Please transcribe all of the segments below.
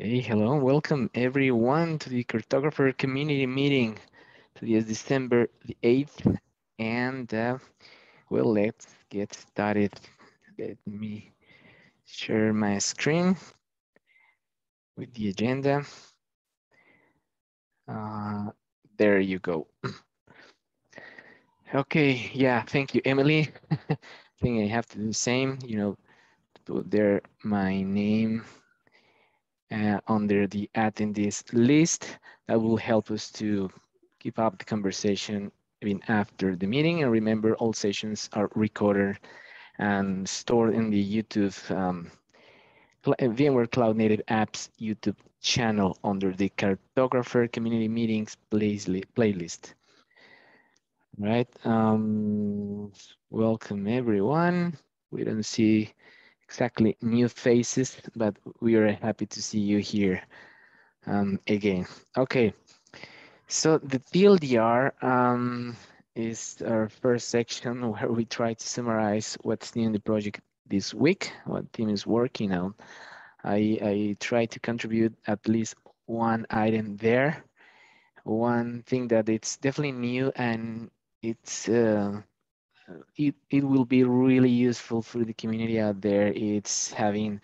Okay, hello, welcome everyone to the cartographer community meeting. Today is December the 8th, and uh, well, let's get started. Let me share my screen with the agenda. Uh, there you go. okay, yeah, thank you, Emily. I think I have to do the same, you know, put there my name uh, under the attendees list. That will help us to keep up the conversation even after the meeting. And remember, all sessions are recorded and stored in the YouTube um, VMware Cloud Native Apps YouTube channel under the Cartographer Community Meetings playlist. All right, um, welcome everyone. We don't see exactly new faces, but we are happy to see you here um, again. Okay, so the TLDR um, is our first section where we try to summarize what's new in the project this week, what team is working on. I, I try to contribute at least one item there. One thing that it's definitely new and it's uh, it, it will be really useful for the community out there. It's having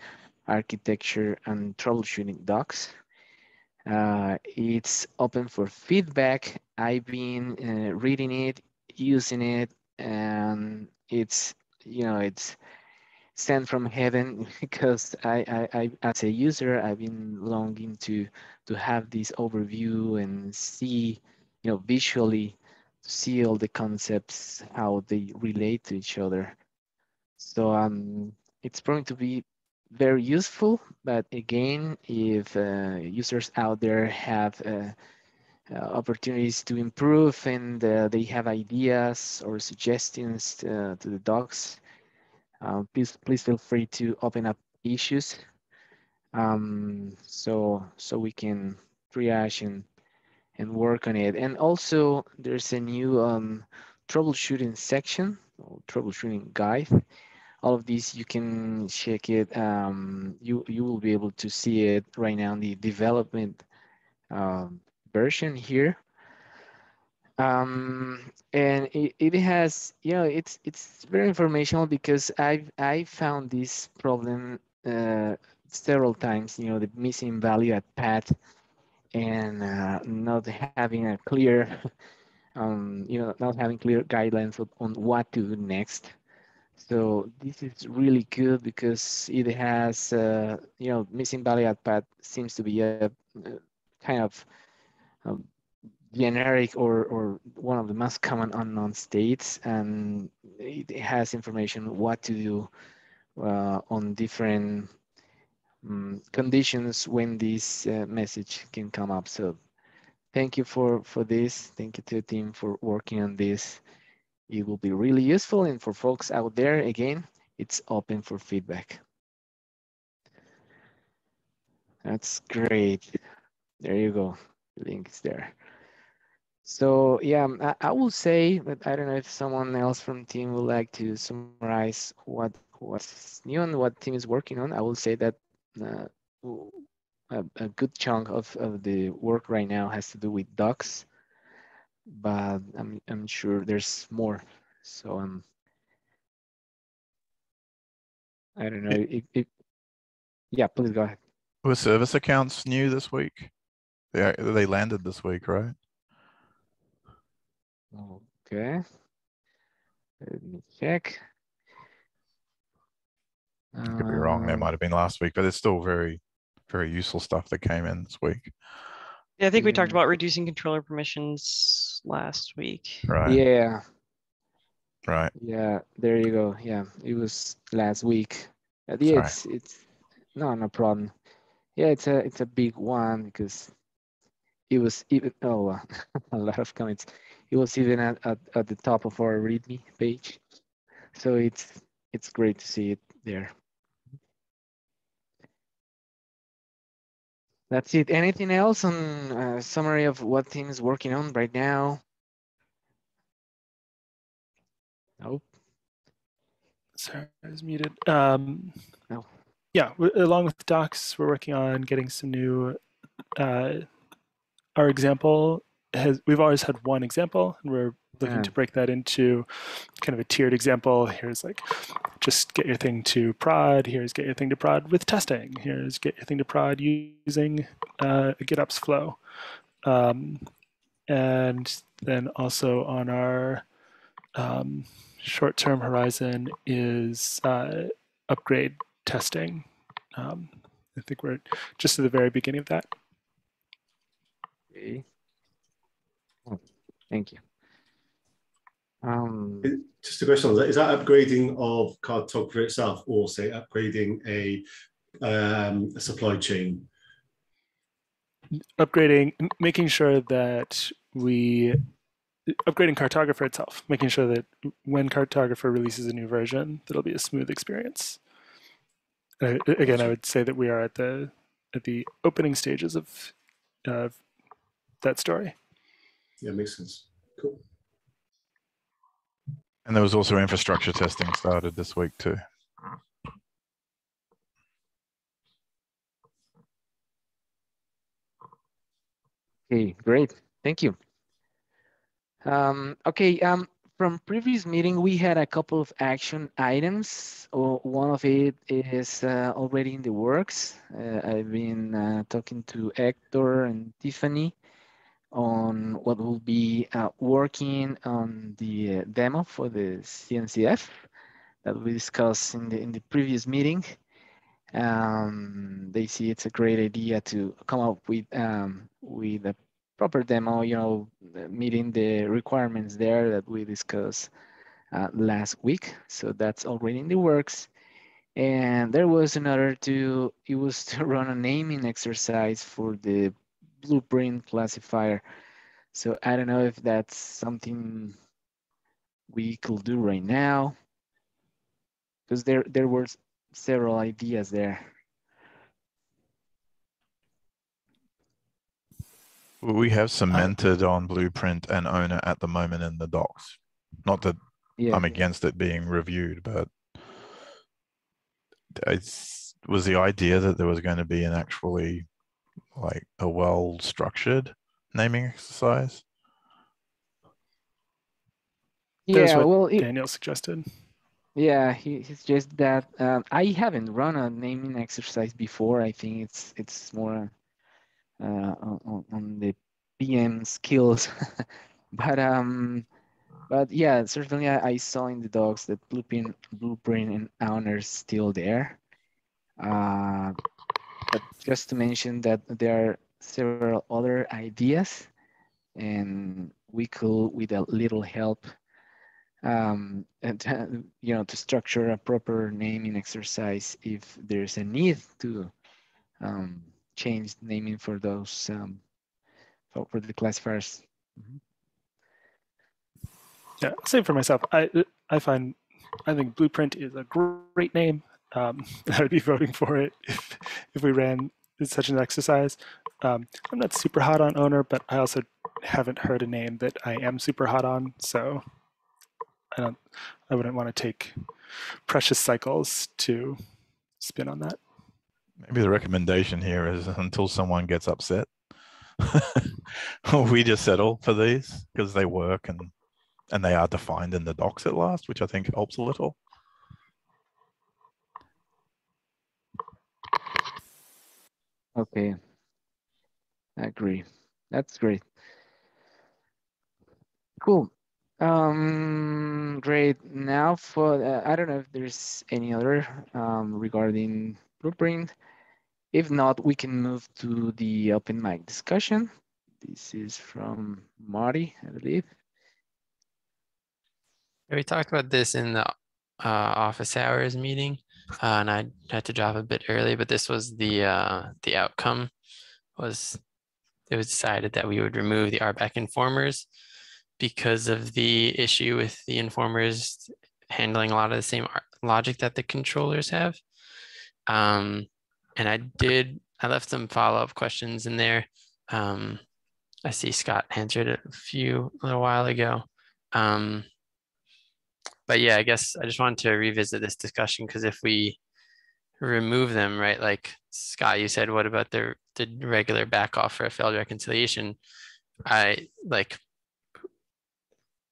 architecture and troubleshooting docs. Uh, it's open for feedback. I've been uh, reading it, using it, and it's, you know, it's sent from heaven because I, I, I, as a user, I've been longing to, to have this overview and see, you know, visually see all the concepts, how they relate to each other. So um, it's going to be very useful, but again, if uh, users out there have uh, uh, opportunities to improve and uh, they have ideas or suggestions uh, to the docs, uh, please please feel free to open up issues um, so so we can triage and and work on it. And also there's a new um, troubleshooting section, troubleshooting guide. All of these you can check it. Um, you you will be able to see it right now in the development um, version here. Um, and it, it has, you know, it's it's very informational because I've I found this problem uh, several times. You know, the missing value at path and uh, not having a clear, um, you know, not having clear guidelines on what to do next. So this is really good because it has, uh, you know, missing value at path seems to be a, a kind of um, generic or, or one of the most common unknown states. And it has information what to do uh, on different um, conditions when this uh, message can come up. So thank you for, for this. Thank you to the team for working on this. It will be really useful. And for folks out there, again, it's open for feedback. That's great. There you go. The link is there. So yeah, I, I will say, but I don't know if someone else from team would like to summarize what what's new and what team is working on. I will say that a, a, good chunk of, of the work right now has to do with docs, but I'm, I'm sure there's more. So um, I don't know. It, it, yeah, please go ahead. Were service accounts new this week? They, they landed this week, right? Okay. Let me check. I could be wrong. That Um, might have been last week, but it's still very, very useful stuff that came in this week. Yeah, I think we talked about reducing controller permissions last week. Right. Yeah, Right. yeah, there you go. Yeah, it was last week. Uh, yeah, Sorry. it's it's no no problem. Yeah, it's a it's a big one because it was even oh a lot of comments. It was even at, at, at the top of our README page. So it's it's great to see it there. That's it. Anything else on uh, summary of what team is working on right now? Nope. Sorry, I was muted. Um, No. yeah, along with docs, we're working on getting some new. Uh, our example has we've always had one example, and we're looking Yeah. to break that into kind of a tiered example. Here's like just get your thing to prod. Here's get your thing to prod with testing. Here's get your thing to prod using uh, a GitOps flow. Um, and then also on our um, short-term horizon is uh, upgrade testing. Um, I think we're just at the very beginning of that. Okay. Thank you. Um, Just a question Is that upgrading of cartographer itself or say upgrading a, um, a supply chain? Upgrading, making sure that we upgrading cartographer itself, making sure that when cartographer releases a new version, that'll be a smooth experience. Uh, again, I would say that we are at the at the opening stages of uh, that story. Yeah, makes sense. Cool. And there was also infrastructure testing started this week too. Okay, great. Thank you. Um, okay, um, from previous meeting, we had a couple of action items. Oh, one of it is uh, already in the works. Uh, I've been uh, talking to Hector and Tiffany on what will be uh, working on the uh, demo for the CNCF that we discussed in the in the previous meeting. Um, they see it's a great idea to come up with um, with a proper demo, you know, meeting the requirements there that we discussed uh, last week. So that's already in the works. And there was another to, it was to run a naming exercise for the blueprint classifier. So I don't know if that's something we could do right now. Because there, there were several ideas there. We have uh, cemented on blueprint and owner at the moment in the docs. Not that Yeah. I'm against it being reviewed, but it's was the idea that there was going to be an actually like a well structured naming exercise. Yeah, what well, it, Daniel suggested. Yeah, he, it's just that um, I haven't run a naming exercise before. I think it's it's more uh, on, on- on the PM skills, but um, but yeah, certainly I, I saw in the docs that blueprint blueprint and owner's still there. Uh, but just to mention that there are several other ideas, and we could, with a little help, um, and you know to structure a proper naming exercise if there's a need to um, change naming for those um, for, the classifiers. Yeah, I'll say for myself, I I find I think Blueprint is a great name. Um, I would be voting for it if if we ran such an exercise. Um, I'm not super hot on owner, but I also haven't heard a name that I am super hot on, so I don't I wouldn't want to take precious cycles to spin on that. Maybe the recommendation here is until someone gets upset, we just settle for these because they work and and they are defined in the docs at last, which I think helps a little. Okay, I agree. That's great. Cool. Um, great. Now for uh, I don't know if there's any other um, regarding blueprint. If not, we can move to the open mic discussion. This is from Marty, I believe. We talked about this in the uh, office hours meeting, uh, and I had to drop a bit early, but this was the uh, the outcome was it was decided that we would remove the RBAC informers because of the issue with the informers handling a lot of the same logic that the controllers have. Um, and I did I left some follow up questions in there. Um, I see Scott answered a few a little while ago. Um, but yeah, I guess I just wanted to revisit this discussion because if we remove them, right? Like Scott, you said, what about the the regular back off for a failed reconciliation? I like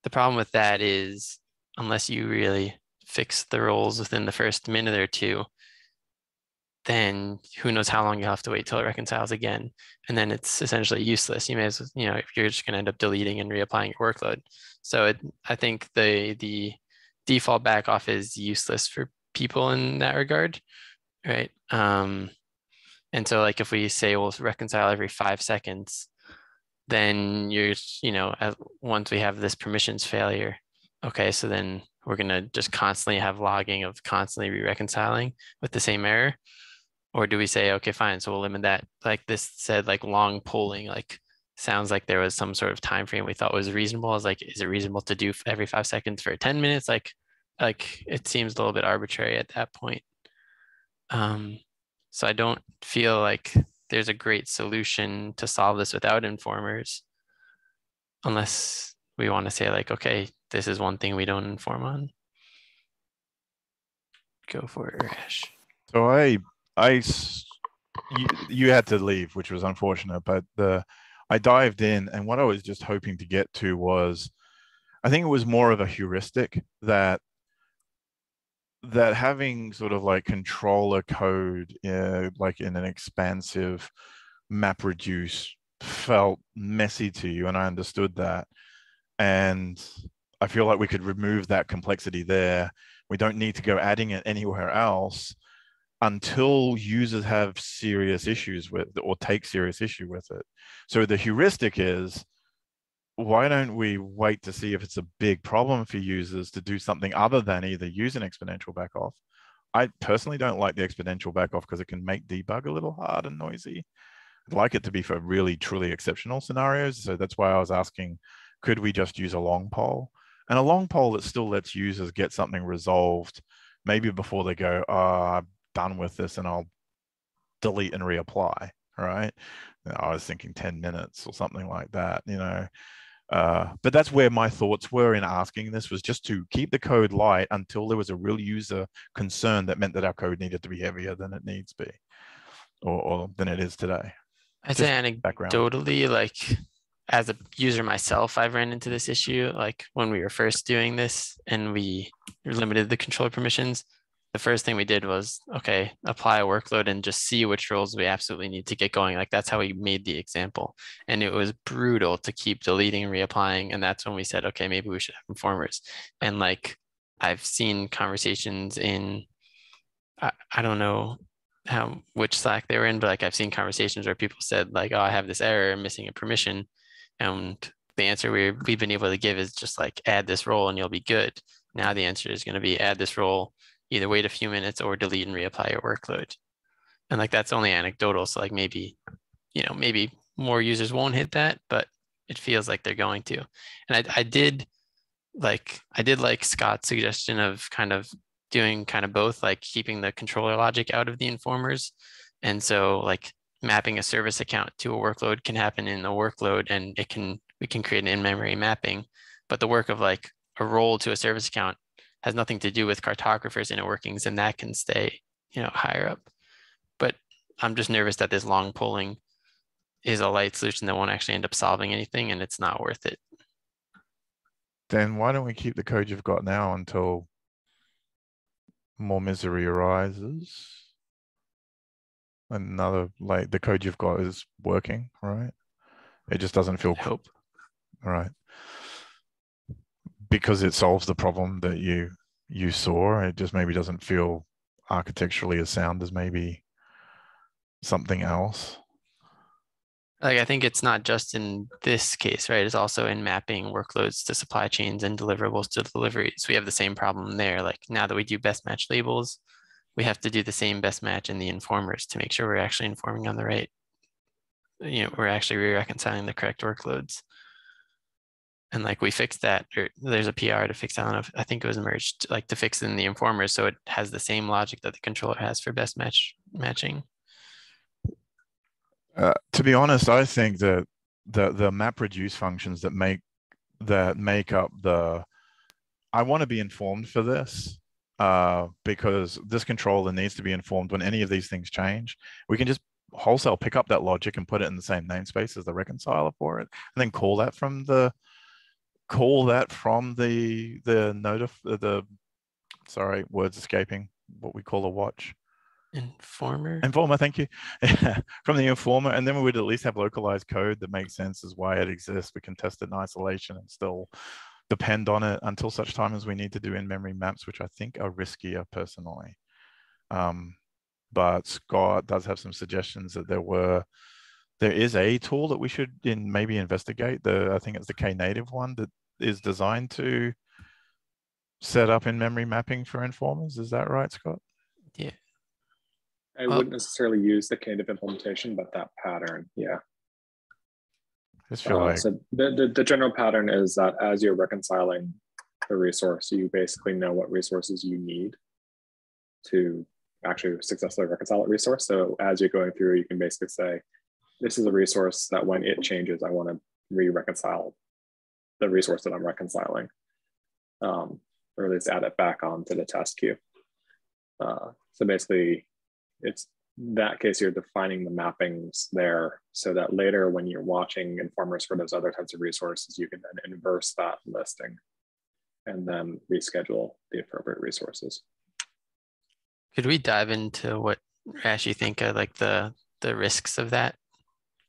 the problem with that is unless you really fix the roles within the first minute or two, then who knows how long you'll have to wait till it reconciles again. And then it's essentially useless. You may as well, you know, if you're just going to end up deleting and reapplying your workload. So it, I think the the default back off is useless for people in that regard, right? Um, and so like if we say we'll reconcile every five seconds, then you're, you know, once we have this permissions failure, okay, so then we're gonna just constantly have logging of constantly re-reconciling with the same error. Or do we say, okay, fine, so we'll limit that, like this said, like long polling, like sounds like there was some sort of time frame we thought was reasonable. I was like, is it reasonable to do every five seconds for 10 minutes? Like, like it seems a little bit arbitrary at that point. Um, so I don't feel like there's a great solution to solve this without informers, unless we want to say like, okay, this is one thing we don't inform on. Go for it, Rash. So I, I, you, you had to leave, which was unfortunate, but the, I dived in and what I was just hoping to get to was, I think it was more of a heuristic that that having sort of like controller code uh, like in an expansive map reduce felt messy to you and i understood that. And i feel like we could remove that complexity there. We don't need to go adding it anywhere else until users have serious issues with or take serious issue with it. So the heuristic is why don't we wait to see if it's a big problem for users to do something other than either use an exponential backoff? I personally don't like the exponential backoff because it can make debug a little hard and noisy. I'd like it to be for really truly exceptional scenarios. So that's why I was asking, could we just use a long poll? And a long poll that still lets users get something resolved, maybe before they go, oh, I'm done with this and I'll delete and reapply, right? I was thinking 10 minutes or something like that, you know. Uh, but that's where my thoughts were in asking this was just to keep the code light until there was a real user concern that meant that our code needed to be heavier than it needs to be or, or than it is today. I'd say anecdotally, like as a user myself, I've ran into this issue. Like when we were first doing this and we limited the controller permissions, the first thing we did was okay apply a workload and just see which roles we absolutely need to get going. Like that's how we made the example. And it was brutal to keep deleting and reapplying and that's when we said okay maybe we should have informers. And like i've seen conversations in i, I don't know how which slack they were in but like i've seen conversations where people said like oh i have this error I'm missing a permission. And the answer we we've been able to give is just like add this role and you'll be good. Now the answer is going to be add this role either wait a few minutes or delete and reapply your workload. And like that's only anecdotal. So like maybe, you know, maybe more users won't hit that, but it feels like they're going to. And I, I did like I did like Scott's suggestion of kind of doing kind of both, like keeping the controller logic out of the informers. And so like mapping a service account to a workload can happen in the workload and it can we can create an in-memory mapping. But the work of like a role to a service account has nothing to do with cartographers inner workings and that can stay you know higher up. But i'm just nervous that this long polling is a light solution that won't actually end up solving anything and it's not worth it. Then why don't we keep the code you've got now until more misery arises? Another like the code you've got is working right? It just doesn't feel I hope. right because it solves the problem that you you saw. It just maybe doesn't feel architecturally as sound as maybe something else. Like I think it's not just in this case, right? It's also in mapping workloads to supply chains and deliverables to deliveries. We have the same problem there. Like now that we do best match labels, we have to do the same best match in the informers to make sure we're actually informing on the right, you know, we're actually reconciling the correct workloads and like we fixed that or there's a pr to fix i don't know if, i think it was merged like to fix in the informers so it has the same logic that the controller has for best match matching uh, to be honest i think that the the map reduce functions that make that make up the i want to be informed for this uh, because this controller needs to be informed when any of these things change. We can just wholesale pick up that logic and put it in the same namespace as the reconciler for it, and then call that from the call that from the the notif the sorry words escaping what we call a watch? Informer. informer thank you. From the informer and then we would at least have localized code that makes sense as why it exists. We can test it in isolation and still depend on it until such time as we need to do in-memory maps which i think are riskier personally. Um, but scott does have some suggestions that there were there is a tool that we should in maybe investigate the i think it's the knative one that is designed to set up in-memory mapping for informers is that right scott Yeah. I Well- wouldn't necessarily use the knative implementation, but that pattern, yeah. I just Uh, like so the, the, the general pattern is that as you're reconciling the resource, you basically know what resources you need to actually successfully reconcile that resource. So as you're going through, you can basically say, this is a resource that when it changes, I want to re-reconcile the resource that I'm reconciling, um, or at least add it back onto the test queue. Uh, so basically, it's that case you're defining the mappings there so that later when you're watching informers for those other types of resources, you can then inverse that listing and then reschedule the appropriate resources. Could we dive into what Ash you think are like the the risks of that?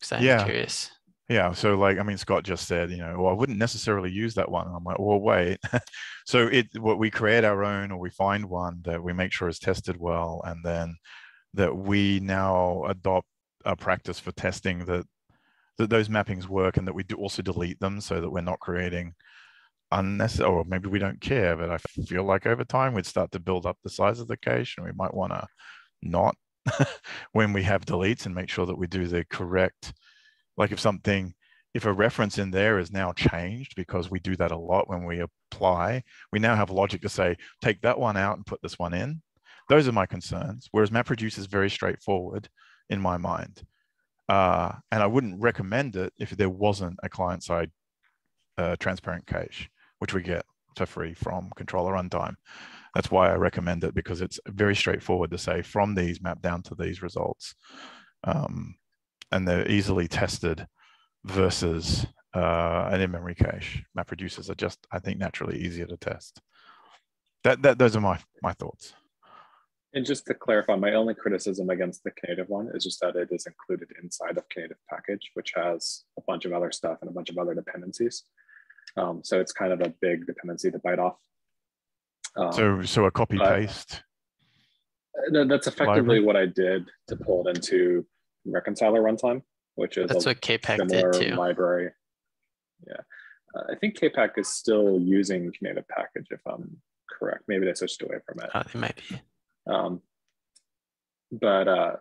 Because I'm Yeah. curious. Yeah, so like I mean, Scott just said, you know, well, I wouldn't necessarily use that one. I'm like, well, wait. so it what we create our own, or we find one that we make sure is tested well, and then that we now adopt a practice for testing that that those mappings work, and that we do also delete them so that we're not creating unnecessary. Or maybe we don't care, but I feel like over time we'd start to build up the size of the cache, and we might want to not when we have deletes and make sure that we do the correct like if something if a reference in there is now changed because we do that a lot when we apply we now have logic to say take that one out and put this one in. Those are my concerns whereas mapreduce is very straightforward in my mind. Uh, and i wouldn't recommend it if there wasn't a client side uh, transparent cache which we get for free from controller runtime that's why i recommend it because it's very straightforward to say from these map down to these results um, and they're easily tested versus uh, an in-memory cache. MapReducers are just, I think, naturally easier to test. That, that those are my my thoughts. And just to clarify, my only criticism against the Knative one is just that it is included inside of Knative package, which has a bunch of other stuff and a bunch of other dependencies. Um, so it's kind of a big dependency to bite off. Um, So so a copy paste. th- that's effectively what I did to pull it into reconciler runtime, which is That's a what kpack did too. library. Yeah, uh, I think kpack is still using Knative package if I'm correct. Maybe they switched away from it. Oh, they might be. Um, but uh,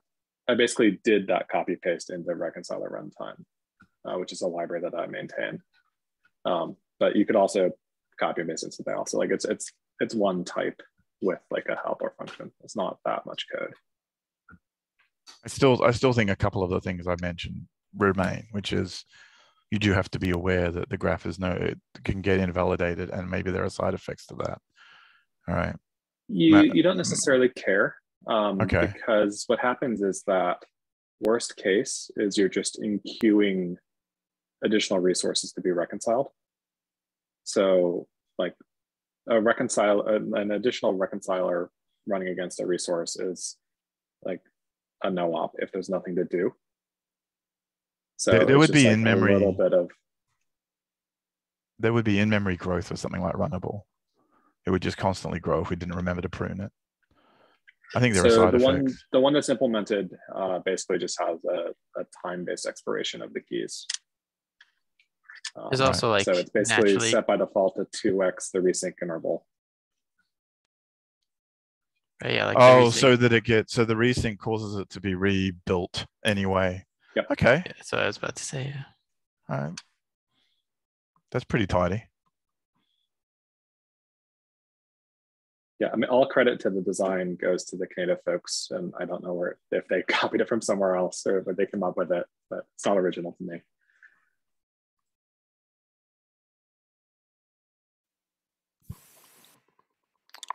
I basically did that copy paste into reconciler runtime, uh, which is a library that I maintain. Um, but you could also copy and paste it something else. Like it's it's it's one type with like a helper function. It's not that much code. I still I still think a couple of the things I mentioned remain, which is you do have to be aware that the graph is no it can get invalidated and maybe there are side effects to that. All right. You Matt- you don't necessarily care um, Okay. because what happens is that worst case is you're just enqueuing additional resources to be reconciled. So like a reconcile an an additional reconciler running against a resource is like a no op if there's nothing to do. So There- there would be like in-memory- a little bit of There would be in-memory growth or something like runnable. It would just constantly grow if we didn't remember to prune it. I think there are so side the effects. one the one that's implemented uh, basically just has a, a time-based expiration of the keys. Um, There's also like so it's basically naturally set by default to 2x the resync interval. right, yeah, like oh, so that it gets so the resync causes it to be rebuilt anyway. Yep. Okay. Yeah, that's what I was about to say. Yeah. All right. That's pretty tidy. Yeah, I mean, all credit to the design goes to the Knative folks, and I don't know where if they copied it from somewhere else or if they came up with it, but it's not original to me.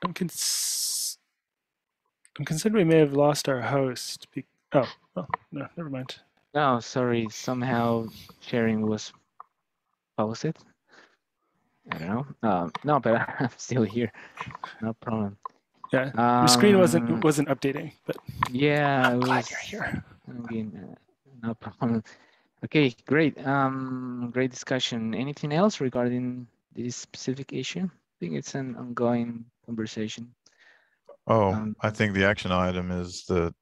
I'm cons- I'm concerned we may have lost our host. Be- oh, oh, no, never mind. No, sorry, somehow sharing was posted. I don't know. Um, no, but I'm still here. No problem. Yeah, Your screen Um, wasn't wasn't updating, but Yeah, I'm it glad was, you're here. again, uh, no problem. Okay, great. Um, great discussion. Anything else regarding this specific issue? I think it's an ongoing conversation. Oh, Um, I think the action item is that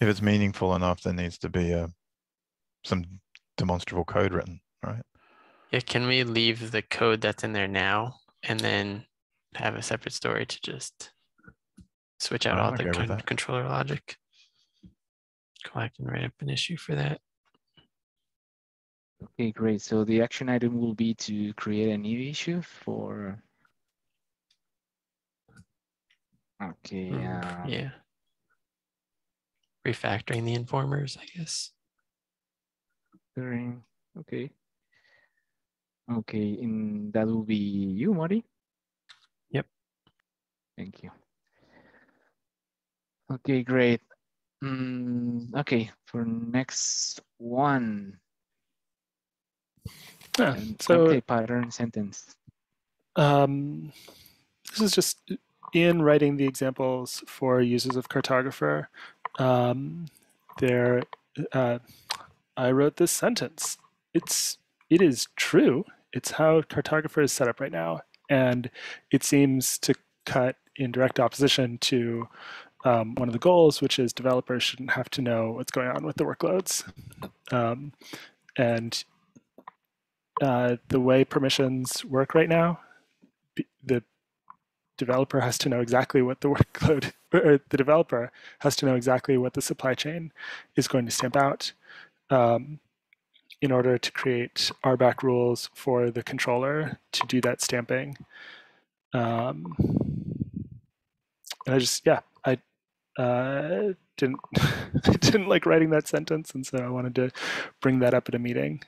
if it's meaningful enough, there needs to be a some demonstrable code written, right? Yeah, can we leave the code that's in there now and then have a separate story to just switch out Oh, all I'm the okay with con- controller logic? Go back and write up an issue for that. Okay, great. So the action item will be to create a new issue for. Okay, Mm, uh, Yeah. Refactoring the informers, I guess. During, okay. Okay, and that will be you, Marty? Yep. Thank you. Okay, great. Mm, okay, for next one. Yeah, so okay, pattern sentence. Um, this is just in writing the examples for users of Cartographer. Um, there, uh, I wrote this sentence. It's it is true. It's how Cartographer is set up right now, and it seems to cut in direct opposition to um, one of the goals, which is developers shouldn't have to know what's going on with the workloads. Um, and uh, the way permissions work right now, the developer has to know exactly what the workload, or the developer has to know exactly what the supply chain is going to stamp out um, in order to create RBAC rules for the controller to do that stamping. Um, and I just, yeah, I uh, didn't, I didn't like writing that sentence, and so I wanted to bring that up at a meeting.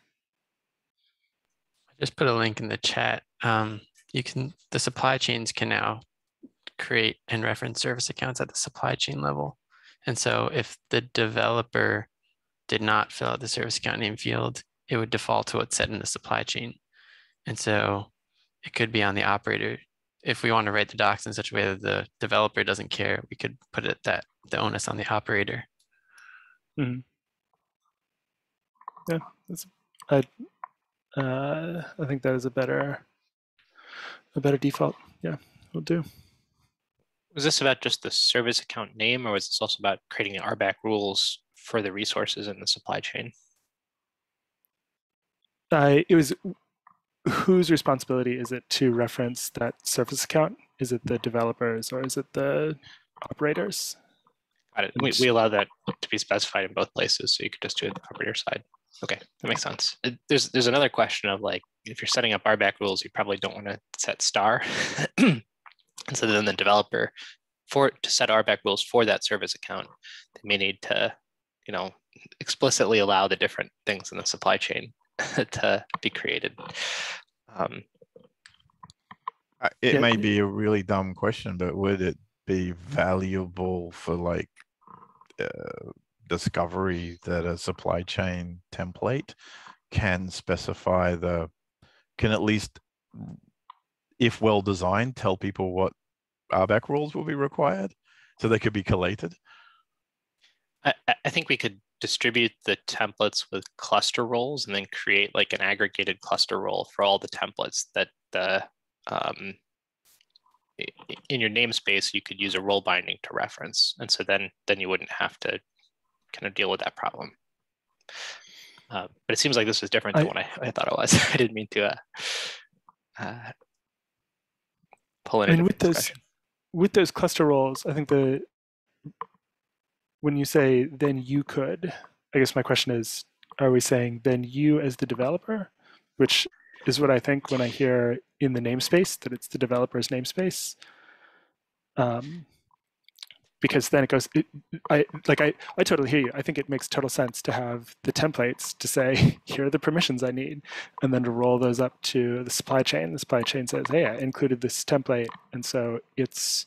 I just put a link in the chat. Um, you can, the supply chains can now create and reference service accounts at the supply chain level. And so if the developer did not fill out the service account name field, it would default to what's set in the supply chain. And so it could be on the operator. If we want to write the docs in such a way that the developer doesn't care, we could put it that the onus on the operator. Hmm. Yeah, Uh, I think that is a better, a better default. Yeah, will do. Was this about just the service account name, or was this also about creating RBAC rules for the resources in the supply chain? I it was whose responsibility is it to reference that service account? Is it the developers or is it the operators? Got it. We, we allow that to be specified in both places, so you could just do it the operator side. Okay, that makes sense. Uh, There's there's another question of like if you're setting up RBAC rules, you probably don't want to set star, and so then the developer for to set RBAC rules for that service account, they may need to, you know, explicitly allow the different things in the supply chain to be created. Um, Uh, It Yeah. may be a really dumb question, but would it be valuable for like uh, discovery that a supply chain template can specify the can at least if well designed tell people what RBAC rules will be required so they could be collated? I, I- think we could distribute the templates with cluster roles and then create like an aggregated cluster role for all the templates that the um, in your namespace you could use a role binding to reference. And so then then you wouldn't have to kind of deal with that problem. Uh, but it seems like this was different than I- what I, I thought it was. I didn't mean to uh, uh, pull in And with those with those cluster roles, I think the when you say then you could, I guess my question is, are we saying then you as the developer, which is what I think when I hear in the namespace that it's the developer's namespace. Um, because then it goes it, i like I, I totally hear you. I think it makes total sense to have the templates to say here are the permissions i need and then to roll those up to the supply chain. The supply chain says hey i included this template and so it's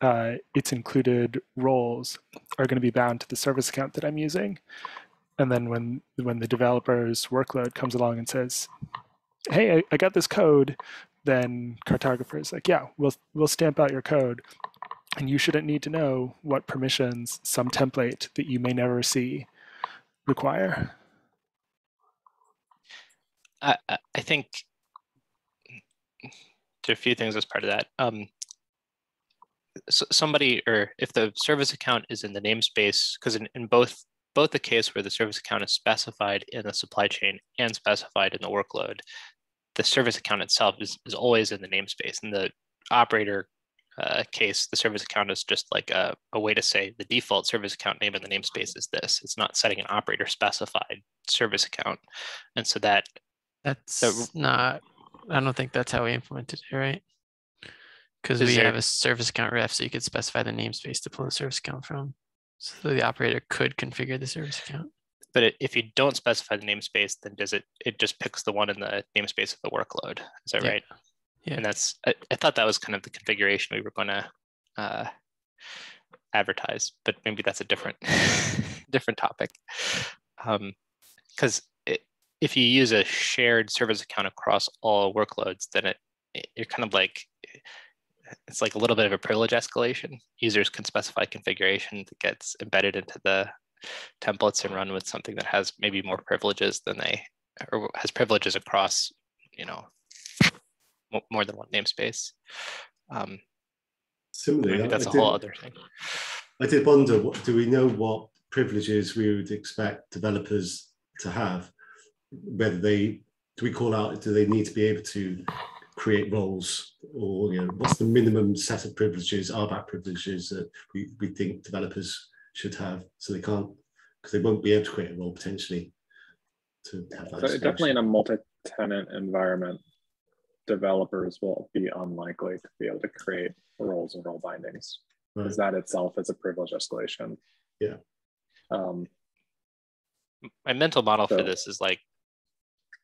uh, its included roles are going to be bound to the service account that I'm using. And then when when the developer's workload comes along and says, "Hey, I, I got this code," then cartographer is like, "Yeah, we'll we'll stamp out your code, and you shouldn't need to know what permissions some template that you may never see require." I, I think there are a few things as part of that. Um, so somebody, or if the service account is in the namespace, because in, in both both the case where the service account is specified in the supply chain and specified in the workload, the service account itself is, is always in the namespace. and the operator uh, case, the service account is just like a, a way to say the default service account name in the namespace is this. It's not setting an operator specified service account. And so that That's not, I don't think that's how we implemented it, right? Because we there- have a service account ref, so you could specify the namespace to pull the service account from. So the operator could configure the service account. but it, if you don't specify the namespace, then does it, it just picks the one in the namespace of the workload. Is that Yeah. right? Yeah. And that's, I, I thought that was kind of the configuration we were gonna uh, advertise, but maybe that's a different, different topic. Um, Because if you use a shared service account across all workloads, then it, it- you're kind of like, it's like a little bit of a privilege escalation. Users can specify configuration that gets embedded into the templates and run with something that has maybe more privileges than they, or has privileges across, you know, more than one namespace. Um, Similarly, maybe I- that's I a whole did- other thing. I did wonder, what, do we know what privileges we would expect developers to have? Whether they, do we call out, do they need to be able to create roles or, you know, what's the minimum set of privileges, RBAC privileges that we, we think developers should have so they can't, because they won't be able to create a role potentially to have that. So definitely in a multi-tenant environment, developers will be unlikely to be able to create roles and role bindings Right. because that itself is a privilege escalation. Yeah. Um, my mental model for this is like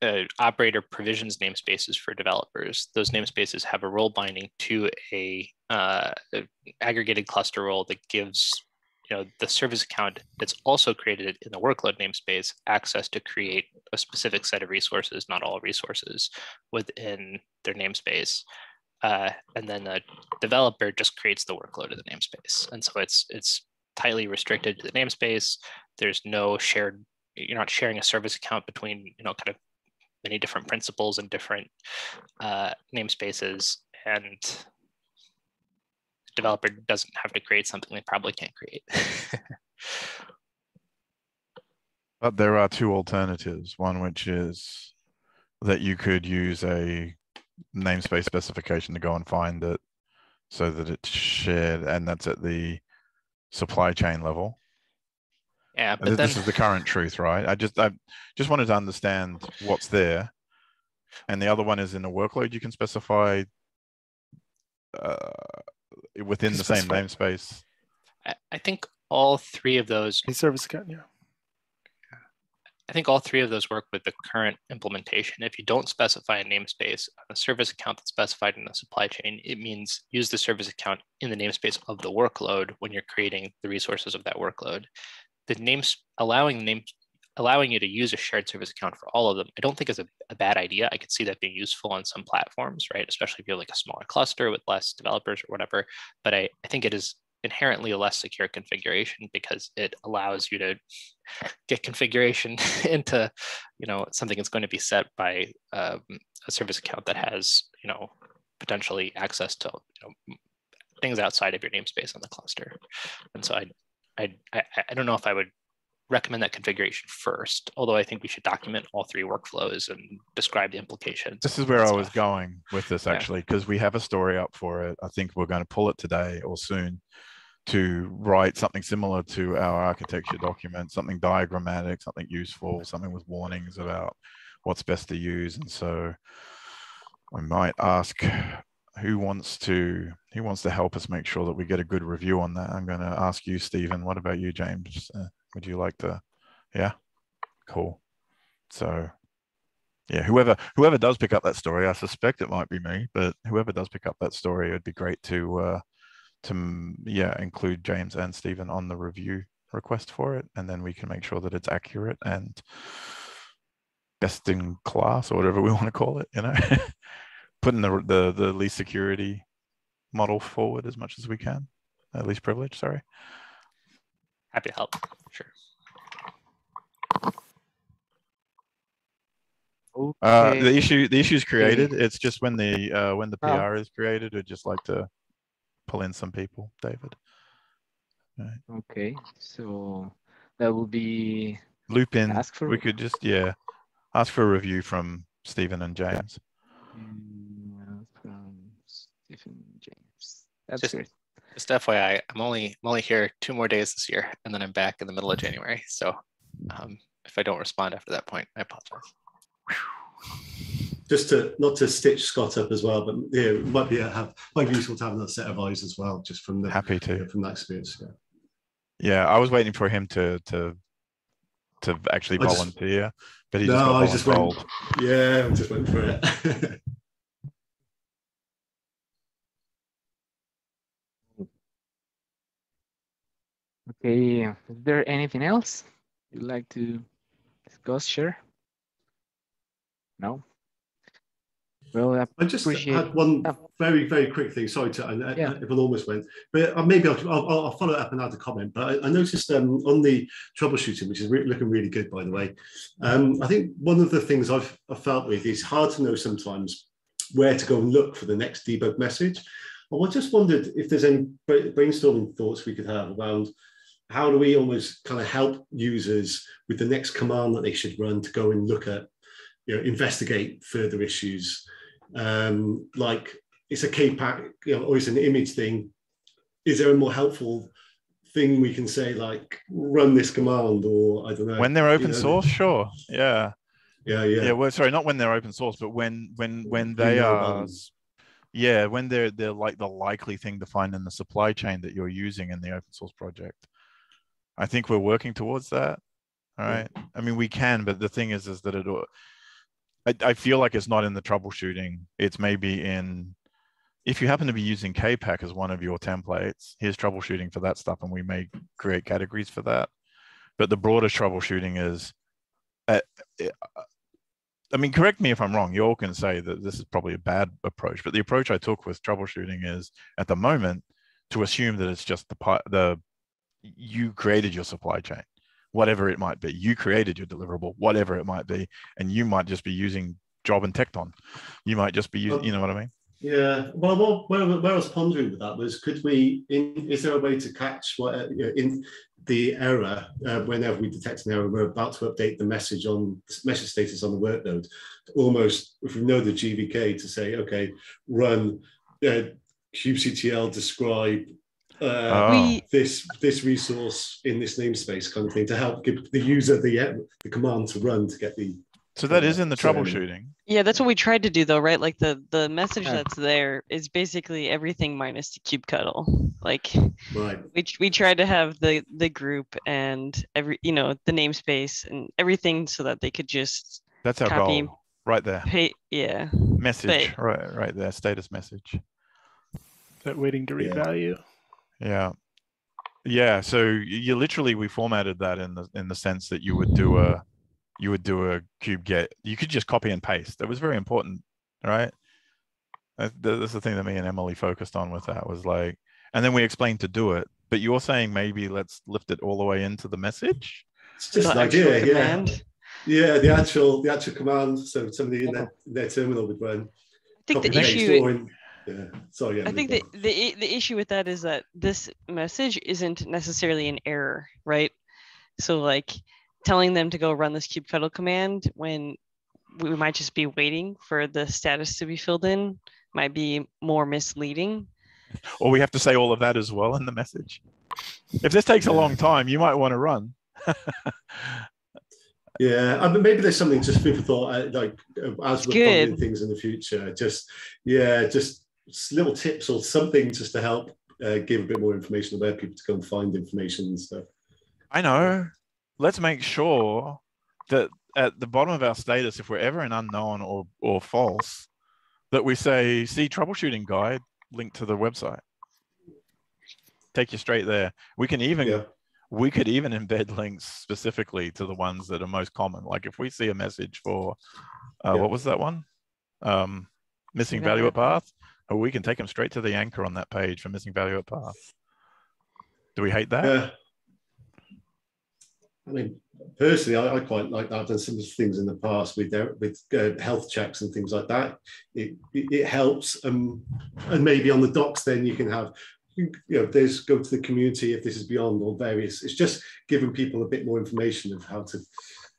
uh, operator provisions namespaces for developers. Those namespaces have a role binding to a uh, a aggregated cluster role that gives you know the service account that's also created in the workload namespace access to create a specific set of resources, not all resources, within their namespace. Uh, and then the developer just creates the workload of the namespace, and so it's it's tightly restricted to the namespace. There's no shared you're not sharing a service account between you know kind of many different principals and different uh, namespaces and developer doesn't have to create something they probably can't create But there are two alternatives. One which is that you could use a namespace specification to go and find it so that it's shared and that's at the supply chain level. yeah but th- then this is the current truth, right? I just I just wanted to understand what's there. And the other one is in a workload you can specify uh, within the same specify- namespace. I, I think all three of those A service account, yeah. I think all three of those work with the current implementation. If you don't specify a namespace on a service account that's specified in the supply chain, it means use the service account in the namespace of the workload when you're creating the resources of that workload. The names allowing name allowing you to use a shared service account for all of them, I don't think is a, a bad idea. I could see that being useful on some platforms, right? Especially if you have like a smaller cluster with less developers or whatever. But I, I think it is inherently a less secure configuration because it allows you to get configuration into you know something that's going to be set by um, a service account that has you know potentially access to you know, things outside of your namespace on the cluster and so I, I i i don't know if i would recommend that configuration first although i think we should document all three workflows and describe the implications This is where I was going with this actually, because we have a story up for it. I think we're going to pull it today or soon to write something similar to our architecture document, something diagrammatic, something useful, something with warnings about what's best to use. And so we might ask who wants to who wants to help us make sure that we get a good review on that. I'm going to ask you, Stephen. What about you, James? Uh, would you like to? Yeah, cool. So yeah whoever whoever does pick up that story i suspect it might be me but whoever does pick up that story it would be great to uh to yeah include James and Stephen on the review request for it, and then we can make sure that it's accurate and best in class or whatever we want to call it. You know, putting the the the least security model forward as much as we can, at least privilege. Sorry. Happy to help. Sure. Uh, the issue the issue is created. It's just when the uh, when the Oh. PR is created, we'd just like to pull in some people, David. Okay, so that will be Loop in. ask for We could just yeah, ask for a review from Stephen and James. Mm, from Stephen James. That's Just- great. Just FYI, I'm only I'm only here two more days this year, and then I'm back in the middle of January. So um, if I don't respond after that point, I apologize. Just to not to stitch Scott up as well, but yeah, it might be a, have might be useful to have another set of eyes as well, just from the Happy to. yeah, from that experience. Yeah. Yeah, I was waiting for him to to to actually I just- volunteer, but he No, just got I just went- Yeah, I just went for it. Okay, is there anything else you'd like to discuss, share? No? Well, I I just Appreciate- had one yeah. very, very quick thing. Sorry to, I, Yeah. everyone almost went, but uh, maybe I'll, I'll, I'll follow up and add a comment. But I, I noticed um, on the troubleshooting, which is re- looking really good, by the way. Um, I think one of the things I've, I've felt with is hard to know sometimes where to go and look for the next debug message. I just wondered if there's any brainstorming thoughts we could have around how do we almost kind of help users with the next command that they should run to go and look at, you know, investigate further issues. Um, like it's a kpack, you know, or it's an image thing. Is there a more helpful thing we can say, like run this command, or I don't know? When they're you open know, source, sure. Yeah. Yeah, yeah yeah. well sorry not when they're open source but when when when You they are yeah when they're they're like the likely thing to find in the supply chain that you're using in the open source project i think we're working towards that all right? I mean we can but the thing is is that it all- I, I feel like it's not in the troubleshooting. It's maybe in if you happen to be using kpack as one of your templates here's troubleshooting for that stuff and we may create categories for that. But the broader troubleshooting is uh, I mean, correct me if I'm wrong. You all can say that this is probably a bad approach, but the approach I took with troubleshooting is at the moment to assume that it's just the the you created your supply chain, whatever it might be. You created your deliverable, whatever it might be, and you might just be using job and Tekton. You might just be using, you know what I mean? Yeah. Well, where, where I was pondering with that was, could we? In, is there a way to catch what uh, you know, in the error uh, whenever we detect an error? We're about to update the message on message status on the workload. Almost, if we know the GVK, to say, okay, run uh, kubectl describe uh, Oh. We this this resource in this namespace kind of thing to help give the user the uh, the command to run to get the So that is in the So- troubleshooting. yeah, that's what we tried to do though, right? Like the the message Yeah. that's there is basically everything minus the kubectl. Like right. we we tried to have the the group and every you know the namespace and everything so that they could just That's our Copy. goal right there. pay. Yeah, Message, But- right, right there, status message. That waiting to read Yeah. value. Yeah. Yeah. So you literally we formatted that in the in the sense that you would do a you would do a cube get. You could just copy and paste. That was very important, right? That, that- that's the thing that me and Emily focused on with that was like, and then we explained to do it. But you're saying maybe let's lift it all the way into the message. It's just an idea, yeah. command. Yeah, the actual the actual command. So somebody in their, their terminal would run. I think the issue. paste issue. or yeah. I think the, the the issue with that is that this message isn't necessarily an error, right? So like telling them to go run this kubectl command when we might just be waiting for the status to be filled in might be more misleading. Or we have to say all of that as well in the message. If this takes a long time, you might want to run. Yeah, I mean, maybe there's something just food for thought, uh, like uh, as we're funding good. things in the future. Just yeah, just s- little tips or something just to help uh, give a bit more information about people to go and find information and stuff. I know. Let's make sure that at the bottom of our status, if we're ever in unknown or, or false, that we say, see troubleshooting guide, link to the website. take you straight there. We can even Yeah. we could even embed links specifically to the ones that are most common. Like if we see a message for uh, Yeah. what was that one? Um, missing value at path. Or we can take them straight to the anchor on that page for missing value at path. Do we hate that? Yeah. I mean, personally, I, I quite like that. I've done some things in the past with their, with uh, health checks and things like that. It it, helps, um, and maybe on the docs, then you can have, you know, there's go to the community if this is beyond or various. It's just giving people a bit more information of how to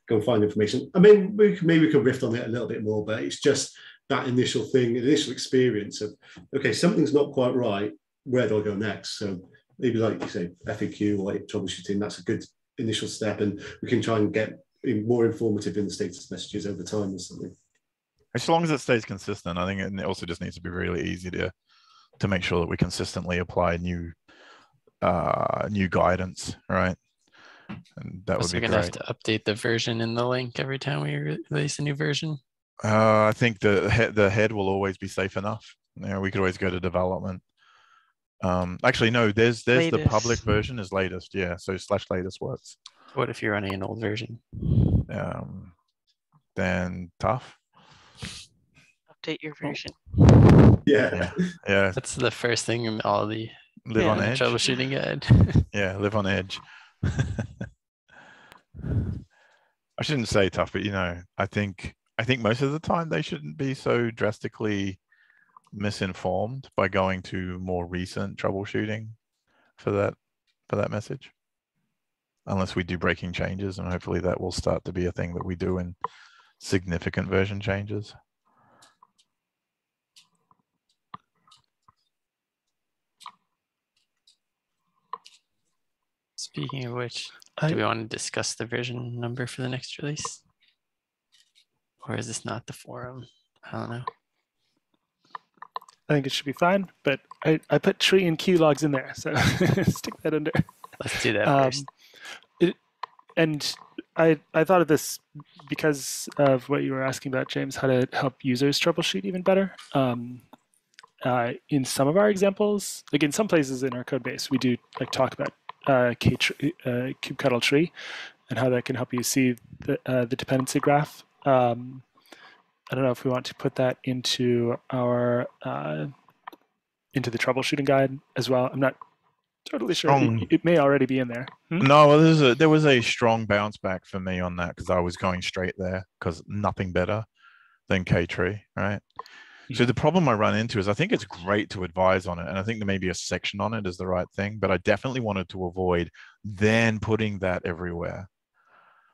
go find information. I mean, we maybe we can riff on it a little bit more, but it's just that initial thing, initial experience of okay, something's not quite right. Where do I go next? So maybe like you say, FAQ or troubleshooting. That's a good initial step, and we can try and get more informative in the status messages over time or something. As long as it stays consistent, I think it also just needs to be really easy to to make sure that we consistently apply new uh new guidance, right? And that would Also, be gonna great. have to update the version in the link every time we release a new version. Uh, I think the head the head will always be safe enough. You know, we could always go to development. Um, actually, no. There's there's the public version is latest. Yeah, so slash latest works. What if you're running an old version? Um, then tough. Update your version. Yeah, Yeah, That's the first thing in all the live on yeah, edge. troubleshooting guide. Yeah, live on edge. I shouldn't say tough, but you know, I think I think most of the time they shouldn't be so drastically misinformed by going to more recent troubleshooting for that for that message. Unless we do breaking changes, and hopefully that will start to be a thing that we do in significant version changes. Speaking of which, I- do we want to discuss the version number for the next release? Or is this not the forum? I don't know. I think it should be fine, but I, I put tree and queue logs in there, so stick that under. Let's do that Um, first. it, and I I thought of this because of what you were asking about, James, how to help users troubleshoot even better. Um, uh, in some of our examples, like in some places in our code base, we do like talk about uh, K uh, kubectl tree and how that can help you see the uh, the dependency graph. Um, I don't know if we want to put that into our uh, into the troubleshooting guide as well. I'm not totally sure. It- it may already be in there. Hmm? No, well, there's a, there was a strong bounce back for me on that because I was going straight there because nothing better than K tree, right? So the problem I run into is I think it's great to advise on it, and I think there may be a section on it is the right thing, but I definitely wanted to avoid then putting that everywhere.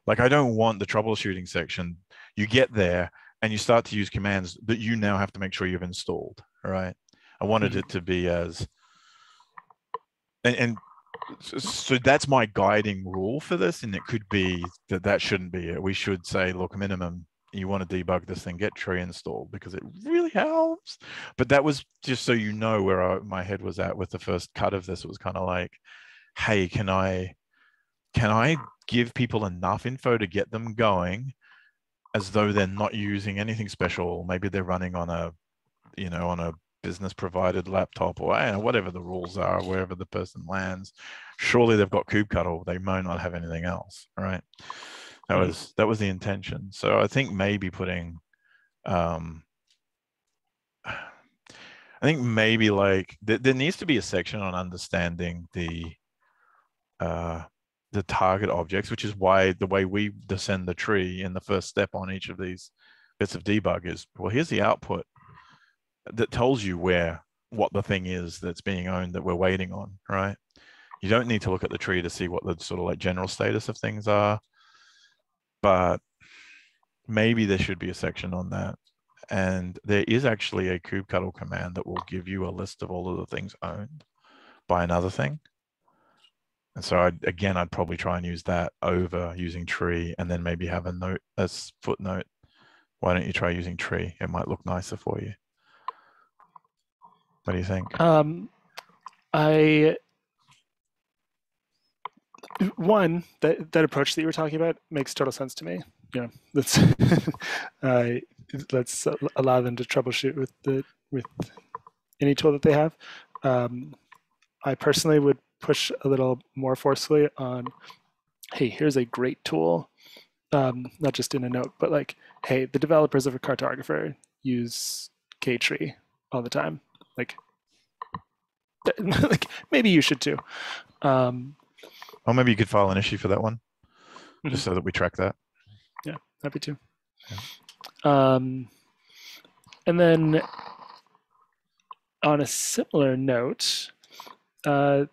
Like I don't want the troubleshooting section. You get there and you start to use commands that you now have to make sure you've installed, right? I wanted it to be as and, and so, so that's my guiding rule for this and it could be that that shouldn't be it. We should say look minimum you want to debug this thing get tree installed because it really helps. But that was just so you know where I, my head was at with the first cut of this. It was kind of like hey can i can i give people enough info to get them going as though they're not using anything special maybe they're running on a you know on a business provided laptop or know, whatever the rules are, wherever the person lands, surely they've got kubectl. They might not have anything else, right? That Mhm. was that was the intention. So I think maybe putting, um, I think maybe like there, there needs to be a section on understanding the, uh, the target objects, which is why the way we descend the tree in the first step on each of these bits of debug is well, here's the output that tells you where what the thing is that's being owned that we're waiting on, right? You don't need to look at the tree to see what the sort of like general status of things are, but maybe there should be a section on that. And there is actually a kubectl command that will give you a list of all of the things owned by another thing. And so I'd, again, I'd probably try and use that over using tree and then maybe have a note, a footnote. Why don't you try using tree? It might look nicer for you. What do you think? Um, I one that that approach that you were talking about makes total sense to me. Know, let's uh, let's allow them to troubleshoot with the with any tool that they have. Um, I personally would push a little more forcefully on, hey, here's a great tool, um, not just in a note, but like, hey, the developers of a cartographer use K-tree all the time. Like, like maybe you should too. Um, Or maybe you could file an issue for that one, Mhm. just so that we track that. Yeah, happy to. Um, and then on a similar note, uh,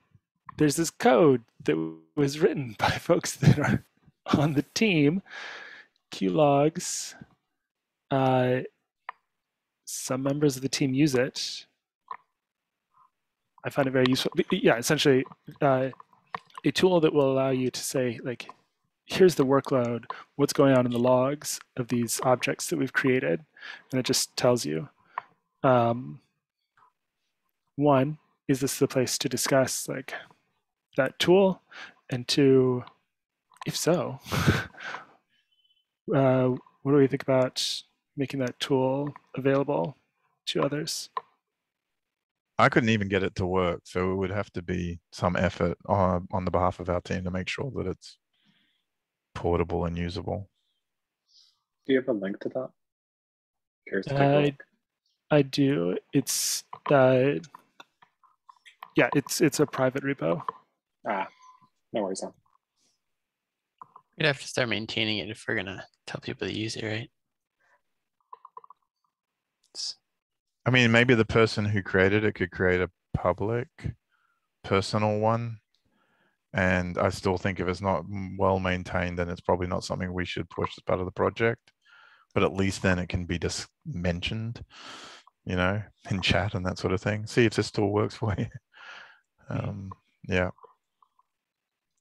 there's this code that was written by folks that are on the team. Qlogs. Uh, some members of the team use it. I find it very useful. But, Yeah, essentially, uh, a tool that will allow you to say, like, here's the workload, what's going on in the logs of these objects that we've created, and it just tells you. Um, one, is this the place to discuss like that tool? And two, if so, uh, what do we think about making that tool available to others? I couldn't even get it to work, so it would have to be some effort on, on the behalf of our team to make sure that it's portable and usable. Do you have a link to that? Curious to take a I- look. I do. It's uh, yeah, it's it's a private repo. Ah, no worries. Then. We'd have to start maintaining it if we're gonna tell people to use it, right? It's- I mean, maybe the person who created it could create a public, personal one. And I still think if it's not m- well maintained, then it's probably not something we should push as part of the project. But at least then it can be just mentioned, you know, in chat and that sort of thing. See if this tool works for you. Um, yeah.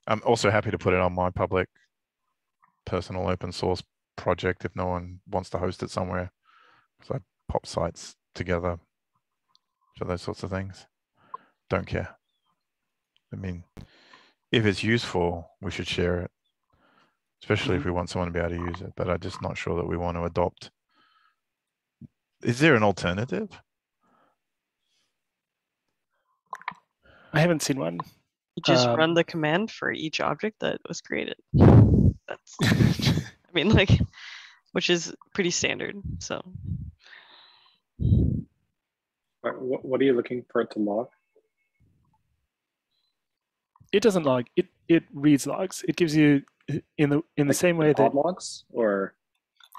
I'm also happy to put it on my public, personal open source project if no one wants to host it somewhere. So I pop sites together for those sorts of things. Don't care. I mean, if it's useful, we should share it, especially if mm-hmm. we want someone to be able to use it. But I'm just not sure that we want to adopt. Is there an alternative? I haven't seen one. You just Um, run the command for each object that was created. That's, I mean, like, which is pretty standard. So What, what- what are you looking for it to log? it doesn't log. It it reads logs. It gives you in the in the Like same way that logs or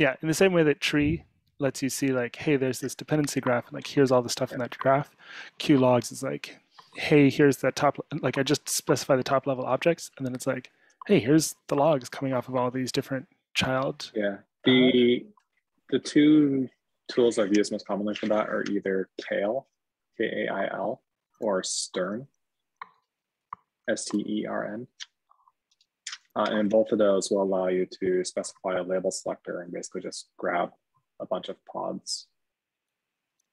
yeah, in the same way that tree lets you see like, hey, there's this dependency graph, and like here's all the stuff in that graph. Q logs is like, hey, here's that top. Like I just specify the top level objects, and then it's like, hey, here's the logs coming off of all these different child. yeah. The the two tools I've used most commonly for that are either Kail, K A I L, or Stern, S T E R N. Uh, and both of those will allow you to specify a label selector and basically just grab a bunch of pods.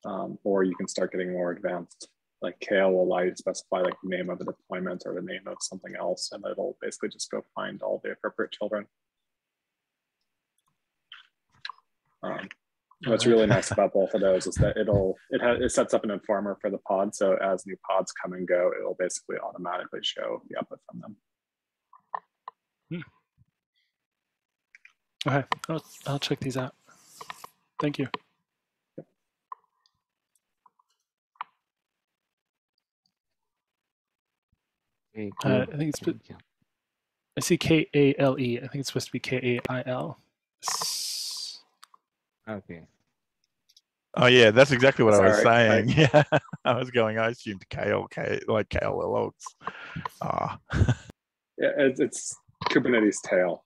Um, or you can start getting more advanced. Like Kail will allow you to specify like the name of a deployment or the name of something else, and it'll basically just go find all the appropriate children. Um, what's really nice about both of those is that it'll it has it sets up an informer for the pod, so as new pods come and go, it'll basically automatically show the output from them. Okay, I'll, I'll check these out. Thank you. Okay, Uh. I think it's Thank. I see K A L E. I think it's supposed to be K A I L. S- Okay. Oh yeah, that's exactly what I was Sorry, saying. Yeah, I was going. I assumed K L K like kale logs. Ah, Yeah, it's, it's Kubernetes tail.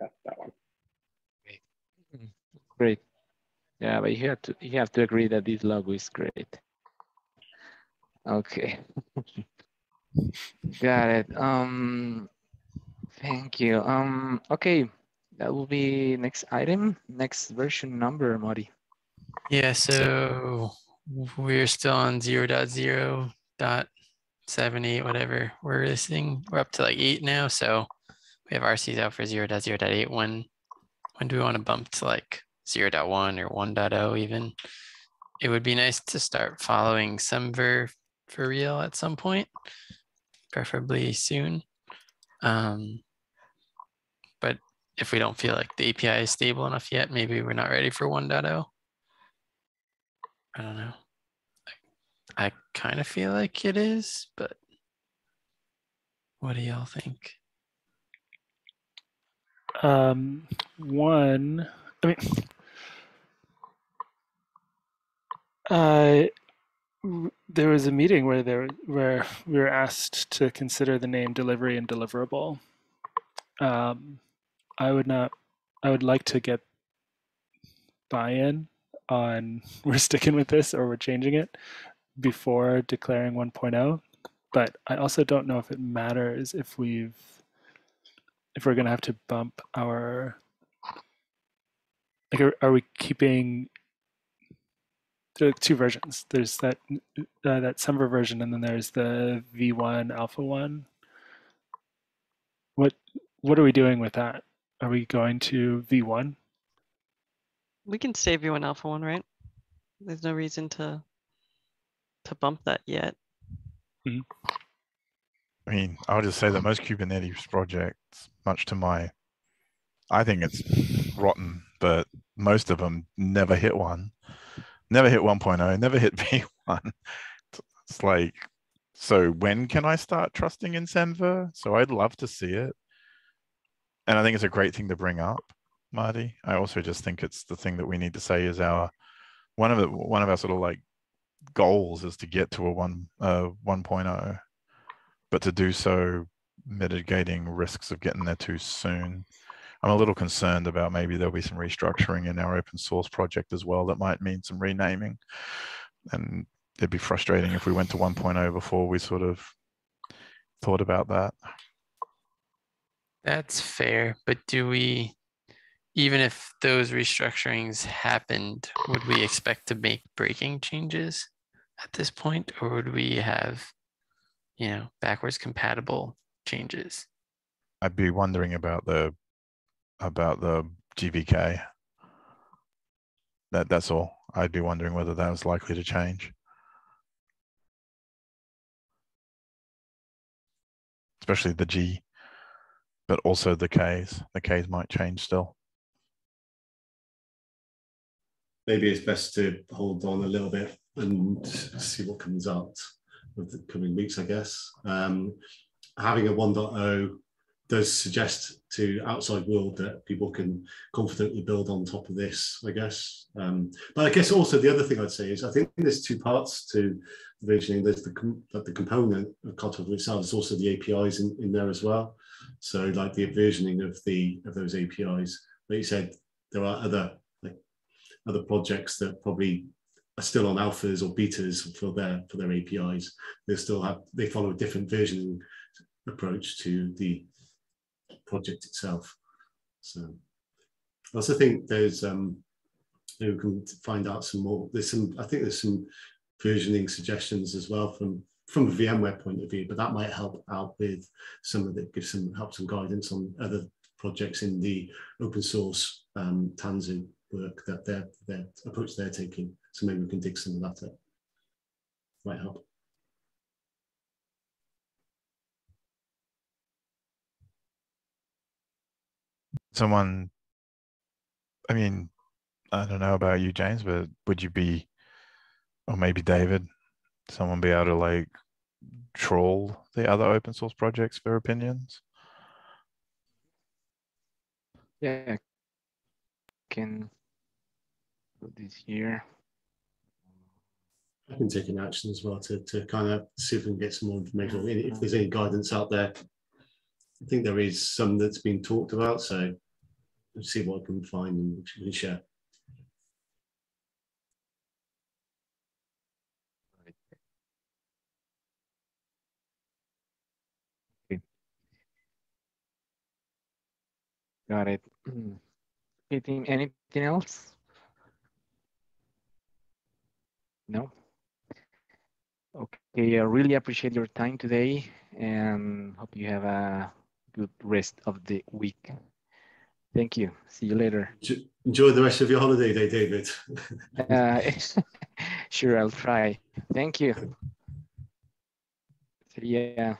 Yeah, that one. Great. Yeah, but you have to you have to agree that this logo is great. Okay. Got it. Um thank you. Um okay. That will be next item, next version number, Modi. Yeah, so we're still on zero dot zero dot seven eight, whatever we're listing. We're up to like eight now, so we have RCs out for zero dot zero dot eight. When when do we want to bump to like 0.1 or 1.0 even. It would be nice to start following Semver for real at some point, preferably soon. Um, but if we don't feel like the API is stable enough yet, maybe we're not ready for 1.0. I don't know. I, I kind of feel like it is, but what do y'all think? Um, one, I mean, uh, there was a meeting where there where we were asked to consider the name delivery and deliverable. Um, I would not. I would like to get buy-in on we're sticking with this or we're changing it before declaring 1.0. But I also don't know if it matters if we've if we're gonna have to bump our like are, are we keeping there are two versions. There's that uh, that semver version and then there's the v1 alpha one. What what are we doing with that? Are we going to v1 We can save you an alpha one, right? There's no reason to to bump that yet. I mean, I'll just say that most Kubernetes projects, much to my, I think it's rotten, but most of them never hit one, never hit 1.0, never hit V1. It's like, so when can I start trusting in Semver? So I'd love to see it. And I think it's a great thing to bring up, Marty. I also just think it's the thing that we need to say is our, one of the, one of our sort of like goals is to get to a one, uh, 1.0 but to do so mitigating risks of getting there too soon. I'm a little concerned about maybe there'll be some restructuring in our open source project as well that might mean some renaming. And it'd be frustrating if we went to 1.0 before we sort of thought about that. That's fair, but do we, even if those restructurings happened, would we expect to make breaking changes at this point, or would we have, you know, backwards compatible changes? I'd be wondering about the about the GVK. That that's all. I'd be wondering whether that was likely to change. Especially the G, but also the Ks. The Ks might change still. maybe it's best to hold on a little bit and see what comes out of the coming weeks, I guess. Um, having a 1.0 does suggest to outside world that people can confidently build on top of this, I guess. Um, but I guess also the other thing I'd say is I think there's two parts to the visioning. There's the, com- the component of Kotlin itself, there's also the APIs in, in there as well. So like the versioning of the of those APIs. Like you said, there are other like other projects that probably are still on alphas or betas for their for their APIs. They still have they follow a different versioning approach to the project itself. So I also think there's um maybe we can find out some more. There's some I think there's some versioning suggestions as well from from a VMware point of view, but that might help out with some of the give some help some guidance on other projects in the open source um, Tanzu work that their their approach they're taking. So maybe we can dig some of that up. Might help. Someone, I mean, I don't know about you, James, but would you be, or maybe David, someone be able to like troll the other open source projects for opinions? Yeah. Can put this here. I can take an action as well to, to kind of see if we can get some more information. If there's any guidance out there, I think there is some that's been talked about. So let's see what I can find and can uh, share. Got it. Anything, anything else? No? Okay, I really appreciate your time today and hope you have a good rest of the week. Thank you. See you later. Enjoy the rest of your holiday day, David. Uh, sure, I'll try. Thank you. Yeah.